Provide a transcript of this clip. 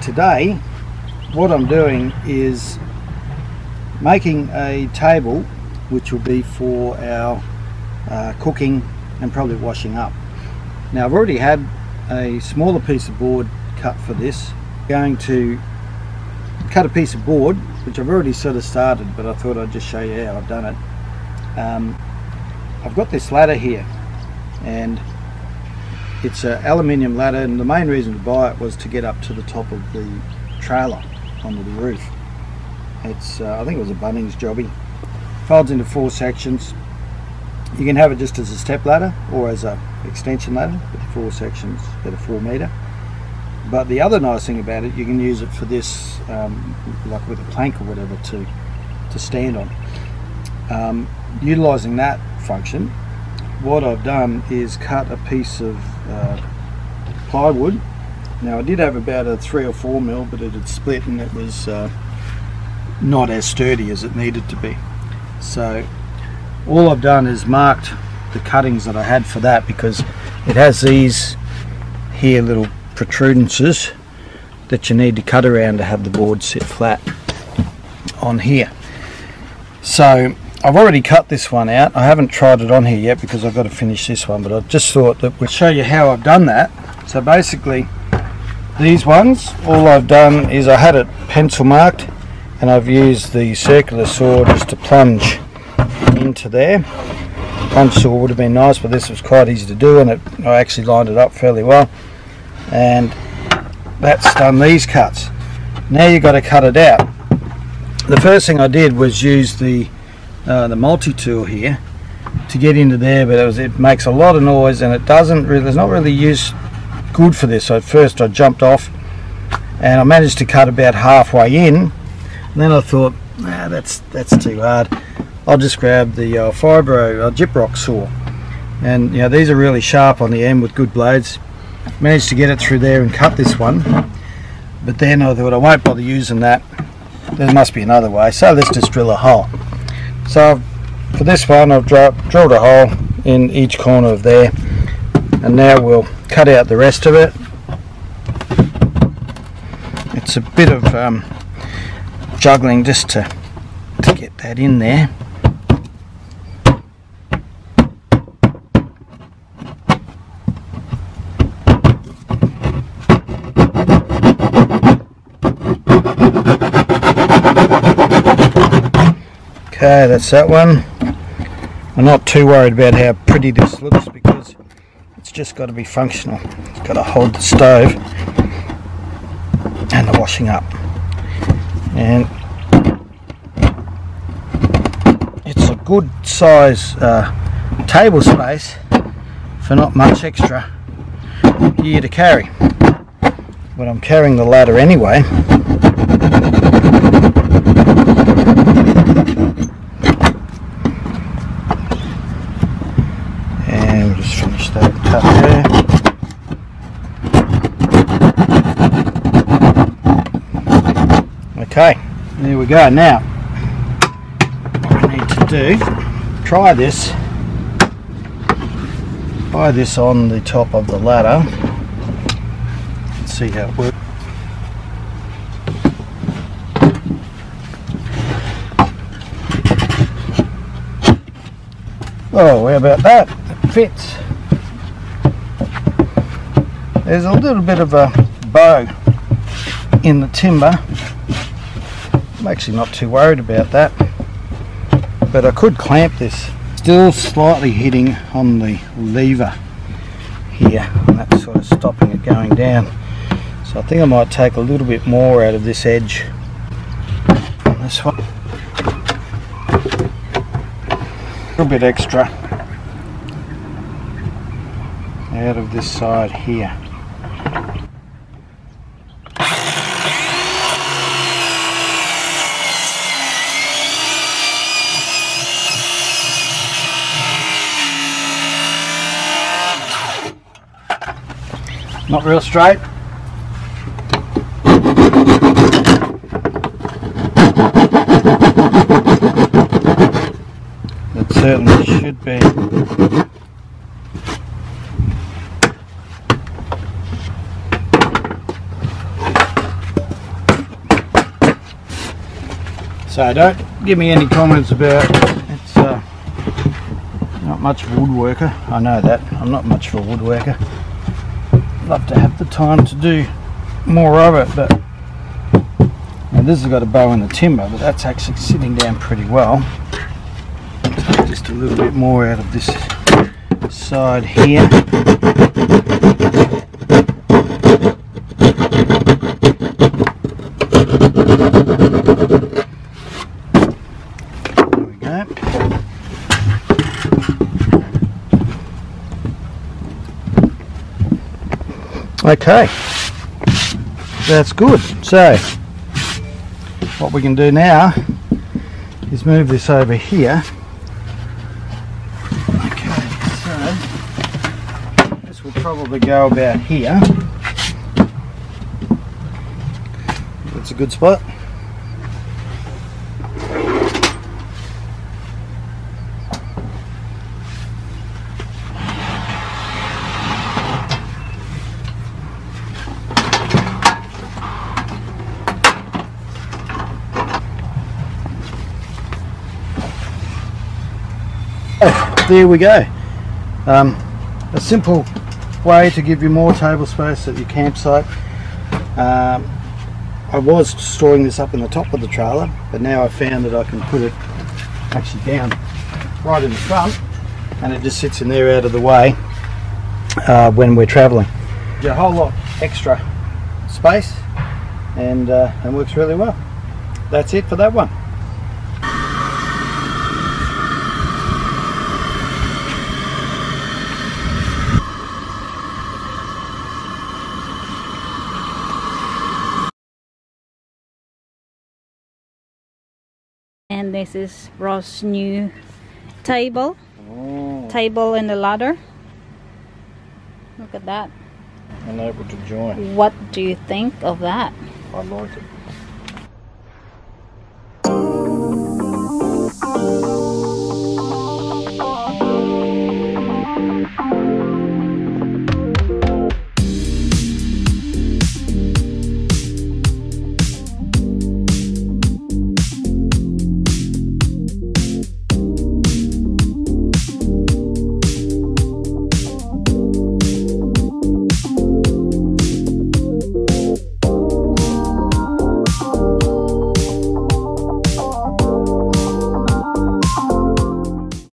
Today, what I'm doing is making a table which will be for our uh, cooking and probably washing up. Now I've already had a smaller piece of board cut for this. Going to cut a piece of board which I've already sort of started but I thought I'd just show you how I've done it. Um, I've got this ladder here and it's an aluminium ladder and the main reason to buy it was to get up to the top of the trailer onto the roof. It's uh, I think it was a Bunnings jobby. Folds into four sections. You can have it just as a step ladder or as a extension ladder with four sections at a four meter. But the other nice thing about it, you can use it for this, um, like with a plank or whatever, to to stand on. Um, utilizing that function, what I've done is cut a piece of uh, plywood. Now I did have about a three or four mil, but it had split and it was uh, not as sturdy as it needed to be. So all I've done is marked the cuttings that I had for that because it has these here little protrudences that you need to cut around to have the board sit flat on here. So I've already cut this one out. I haven't tried it on here yet because I've got to finish this one, but I just thought that we'd show you how I've done that. So basically, these ones, all I've done is I had it pencil marked and I've used the circular saw just to plunge into there. Plunge saw would have been nice, but this was quite easy to do and it, I actually lined it up fairly well. And that's done these cuts. Now you've got to cut it out. The first thing I did was use the uh, the multi-tool here to get into there but it, was, it makes a lot of noise and it doesn't really it's not really used good for this. So at first I jumped off and I managed to cut about halfway in. And then I thought nah, that's that's too hard. I'll just grab the uh, Fibro uh, Gyprock saw. And you know these are really sharp on the end with good blades. Managed to get it through there and cut this one. But then I thought I won't bother using that. There must be another way. So let's just drill a hole so for this one I've drilled a hole in each corner of there and now we'll cut out the rest of it. It's a bit of um, juggling just to, to get that in there. Okay, that's that one. I'm not too worried about how pretty this looks because it's just got to be functional. It's got to hold the stove and the washing up. And it's a good size uh, table space for not much extra gear to carry. But I'm carrying the ladder anyway. Okay, there we go. Now, what I need to do, try this, try this on the top of the ladder and see how it works. Oh, how about that? It fits. There's a little bit of a bow in the timber I'm actually not too worried about that but I could clamp this still slightly hitting on the lever here and that's sort of stopping it going down so I think I might take a little bit more out of this edge on this one a little bit extra out of this side here Not real straight. certainly should be. So don't give me any comments about it's uh, not much of a woodworker. I know that. I'm not much of a woodworker. Love to have the time to do more of it, but now this has got a bow in the timber, but that's actually sitting down pretty well. Just a little bit more out of this side here. There we go. Okay, that's good. So, what we can do now is move this over here. Okay, so this will probably go about here. That's a good spot. there we go. Um, a simple way to give you more table space at your campsite. Um, I was storing this up in the top of the trailer, but now I found that I can put it actually down right in the front, and it just sits in there out of the way uh, when we're travelling. A whole lot extra space, and uh, and works really well. That's it for that one. And this is Ross' new table. Oh, table and the ladder. Look at that. Unable to join. what do you think of that? I like it.